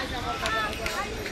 はい。